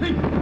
嘿。